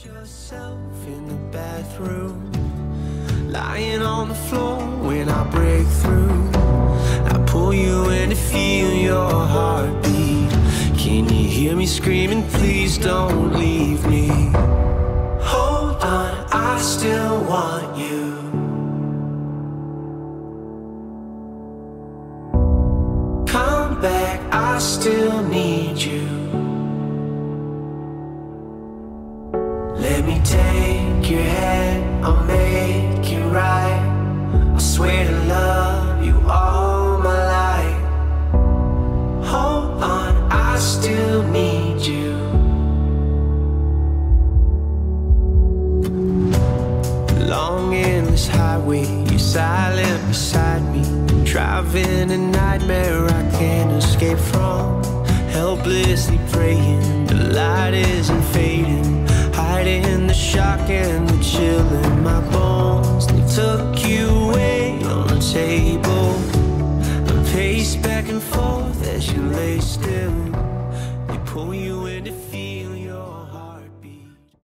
yourself in the bathroom, lying on the floor when I break through. I pull you in to feel your heartbeat. Can you hear me screaming? Please don't leave me. Hold on, I still want you. Come back, I still need you. Let me take your hand, I'll make it right. I swear to love you all my life. Hold on, I still need you. Long endless highway, you're silent beside me. Driving a nightmare I can't escape from. Helplessly praying, the light isn't fading. Chill in my bones. They took you away on the table. I pace back and forth as you lay still. They pull you.